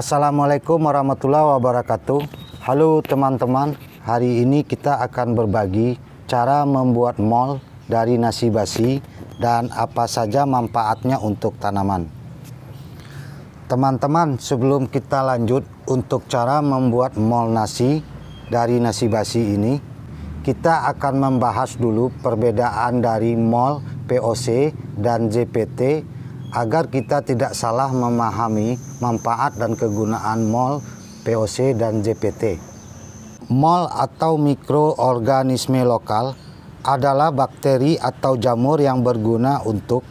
Assalamualaikum warahmatullahi wabarakatuh. Halo teman-teman, hari ini kita akan berbagi cara membuat mol dari nasi basi dan apa saja manfaatnya untuk tanaman. Teman-teman, sebelum kita lanjut untuk cara membuat mol nasi dari nasi basi ini, kita akan membahas dulu perbedaan dari mol POC dan JPT agar kita tidak salah memahami manfaat dan kegunaan mol POC dan JPT. Mol atau mikroorganisme lokal adalah bakteri atau jamur yang berguna untuk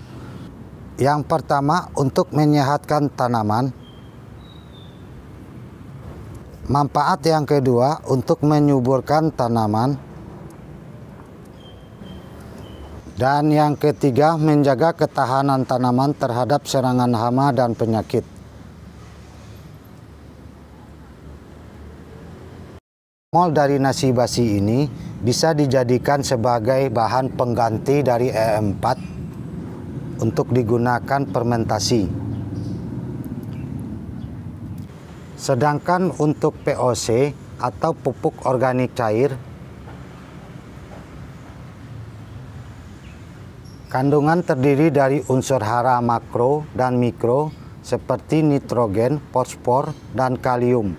yang pertama untuk menyehatkan tanaman. Manfaat yang kedua untuk menyuburkan tanaman. Dan yang ketiga, menjaga ketahanan tanaman terhadap serangan hama dan penyakit. Mol dari nasi basi ini bisa dijadikan sebagai bahan pengganti dari E4 untuk digunakan fermentasi. Sedangkan untuk POC atau pupuk organik cair Kandungan terdiri dari unsur hara makro dan mikro seperti nitrogen, fosfor, dan kalium.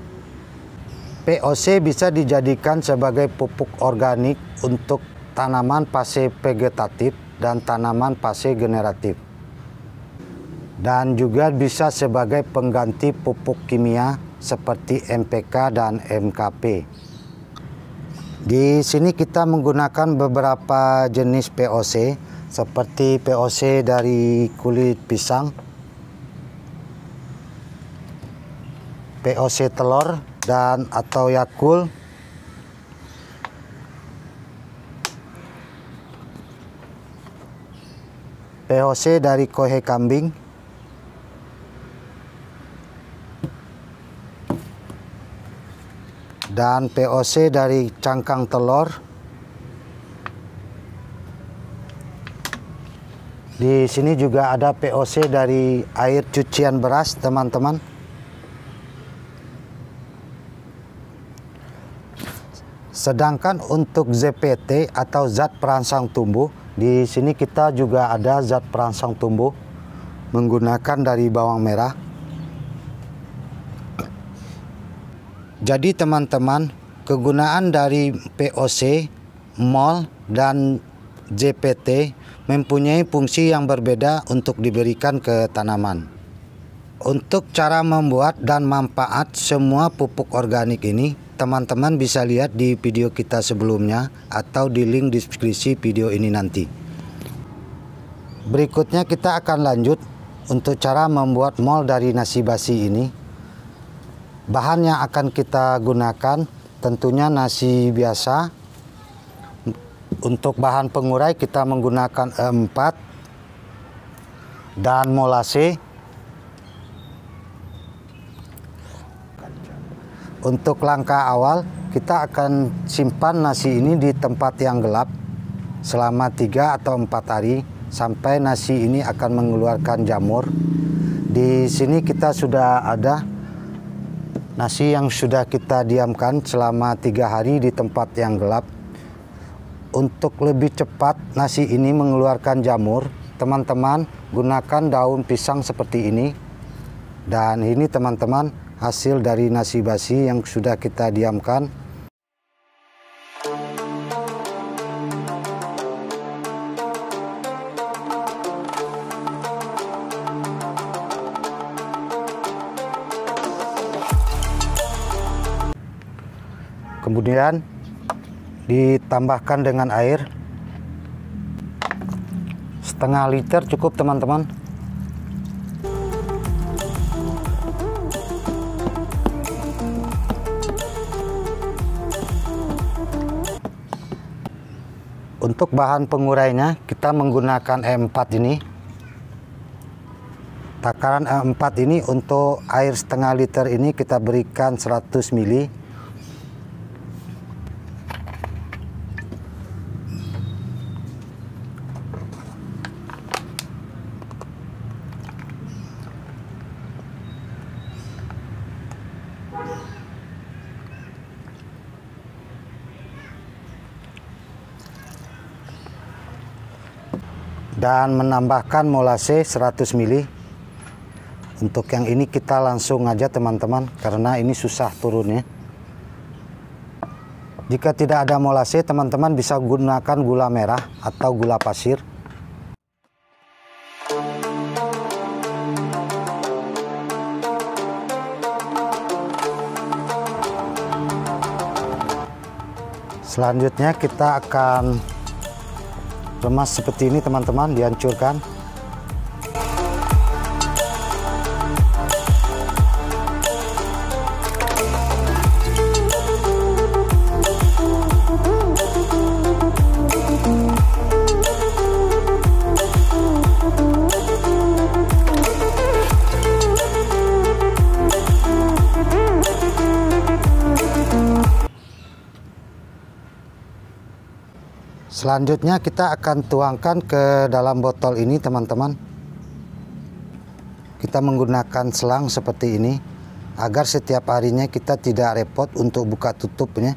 POC bisa dijadikan sebagai pupuk organik untuk tanaman fase vegetatif dan tanaman fase generatif. Dan juga bisa sebagai pengganti pupuk kimia seperti MPK dan MKP. Di sini kita menggunakan beberapa jenis POC seperti POC dari kulit pisang, POC telur dan atau Yakul, POC dari kohe kambing, dan POC dari cangkang telur, Di sini juga ada POC dari air cucian beras, teman-teman. Sedangkan untuk ZPT atau zat perangsang tumbuh, di sini kita juga ada zat perangsang tumbuh menggunakan dari bawang merah. Jadi teman-teman, kegunaan dari POC, MOL, dan JPT mempunyai fungsi yang berbeda untuk diberikan ke tanaman. Untuk cara membuat dan manfaat semua pupuk organik ini, teman-teman bisa lihat di video kita sebelumnya atau di link deskripsi video ini nanti. Berikutnya kita akan lanjut untuk cara membuat mol dari nasi basi ini. Bahan yang akan kita gunakan tentunya nasi biasa, untuk bahan pengurai kita menggunakan E4 dan molase. Untuk langkah awal kita akan simpan nasi ini di tempat yang gelap selama 3 atau 4 hari sampai nasi ini akan mengeluarkan jamur. Di sini kita sudah ada nasi yang sudah kita diamkan selama tiga hari di tempat yang gelap untuk lebih cepat nasi ini mengeluarkan jamur, teman-teman gunakan daun pisang seperti ini. Dan ini teman-teman hasil dari nasi basi yang sudah kita diamkan. Kemudian ditambahkan dengan air. Setengah liter cukup teman-teman. Untuk bahan pengurainya kita menggunakan E4 ini. Takaran E4 ini untuk air setengah liter ini kita berikan 100 ml dan menambahkan molase 100 ml untuk yang ini kita langsung aja teman-teman karena ini susah turunnya. Jika tidak ada molase teman-teman bisa gunakan gula merah atau gula pasir. Selanjutnya kita akan remas seperti ini teman-teman dihancurkan Selanjutnya kita akan tuangkan ke dalam botol ini teman-teman. Kita menggunakan selang seperti ini agar setiap harinya kita tidak repot untuk buka tutupnya.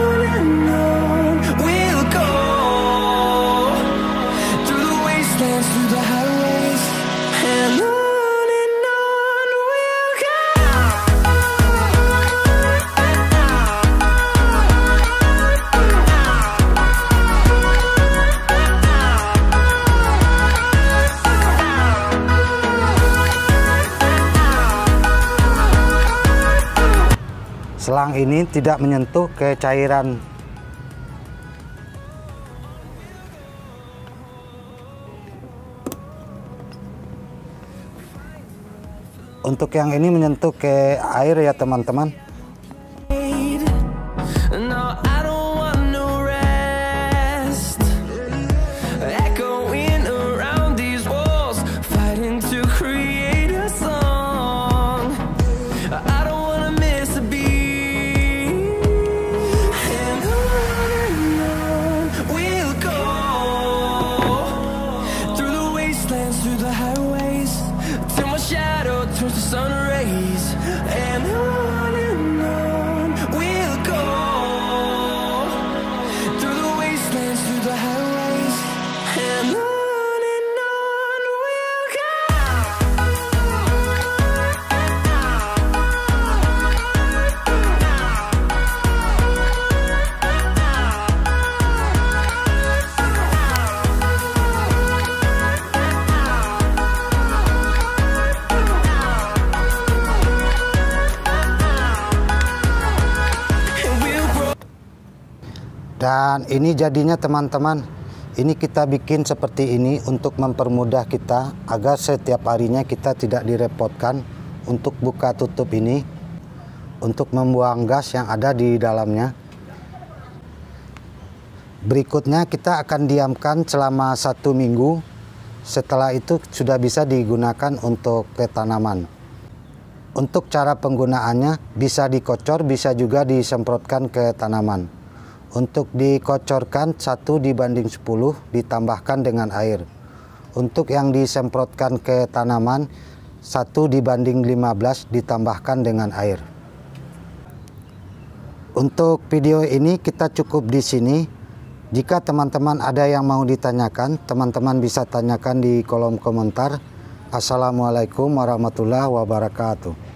Selang ini tidak menyentuh ke cairan Untuk yang ini menyentuh ke air ya teman-teman. Dan ini jadinya teman-teman. Ini kita bikin seperti ini untuk mempermudah kita agar setiap harinya kita tidak direpotkan untuk buka tutup ini untuk membuang gas yang ada di dalamnya. Berikutnya kita akan diamkan selama satu minggu. Setelah itu sudah bisa digunakan untuk ke tanaman. Untuk cara penggunaannya bisa dikocor, bisa juga disemprotkan ke tanaman. Untuk dikocorkan 1 dibanding 10 ditambahkan dengan air. Untuk yang disemprotkan ke tanaman 1 dibanding 15 ditambahkan dengan air. Untuk video ini kita cukup di sini. Jika teman-teman ada yang mau ditanyakan, teman-teman bisa tanyakan di kolom komentar. Assalamualaikum warahmatullahi wabarakatuh.